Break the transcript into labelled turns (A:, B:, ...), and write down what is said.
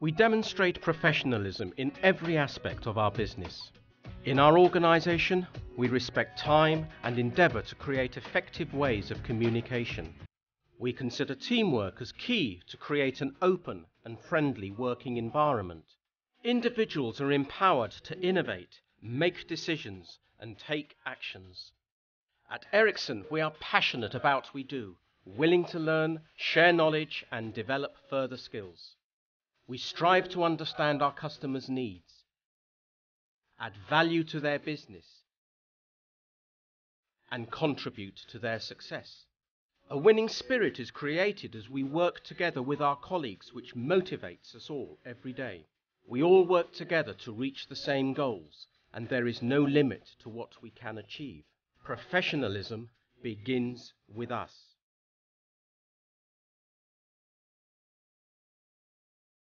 A: We demonstrate professionalism in every aspect of our business. In our organisation, we respect time and endeavour to create effective ways of communication. We consider teamwork as key to create an open and friendly working environment. Individuals are empowered to innovate, make decisions, and take actions. At Ericsson, we are passionate about what we do, willing to learn, share knowledge, and develop further skills. We strive to understand our customers' needs, add value to their business, and contribute to their success. A winning spirit is created as we work together with our colleagues, which motivates us all every day. We all work together to reach the same goals, and there is no limit to what we can achieve. Professionalism begins with us.